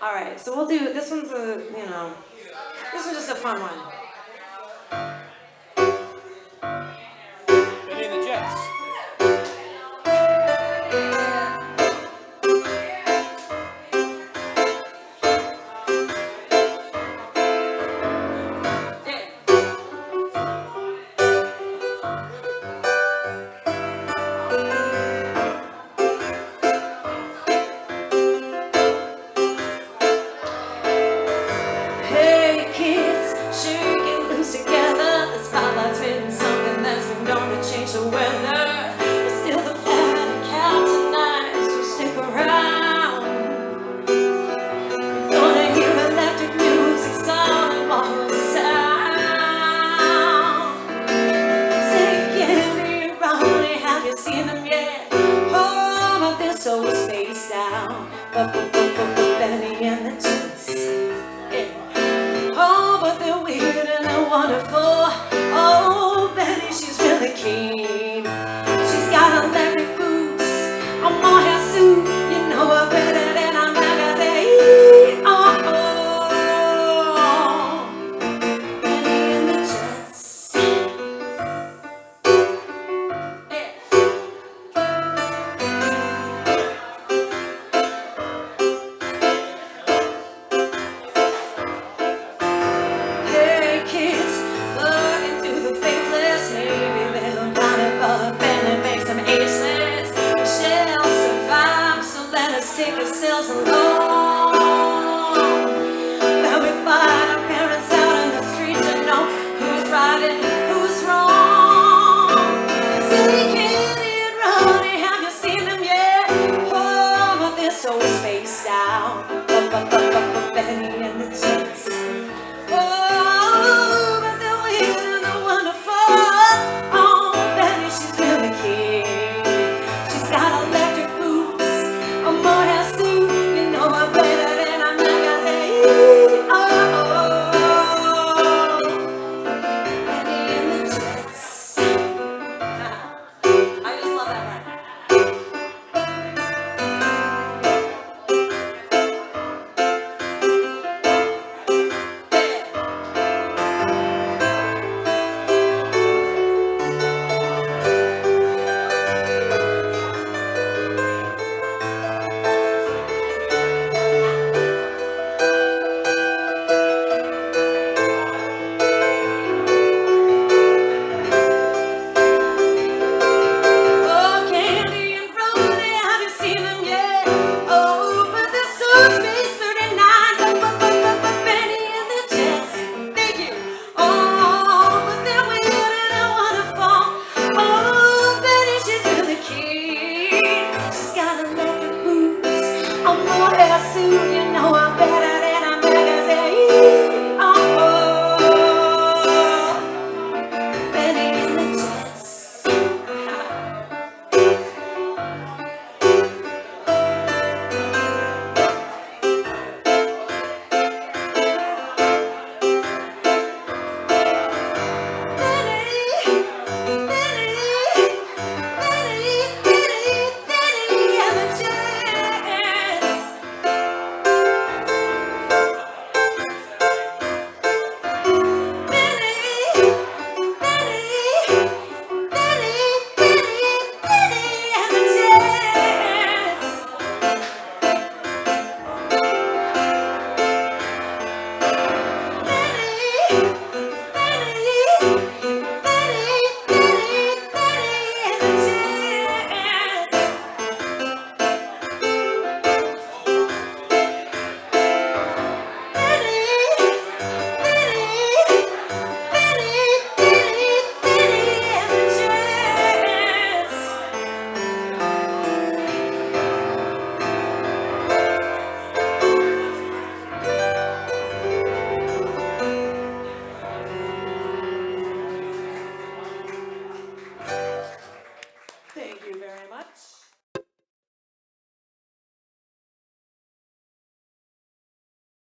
All right, so we'll do, this one's a, you know, this one's just a fun one. Ba-ba-ba-ba-ba. miles alone.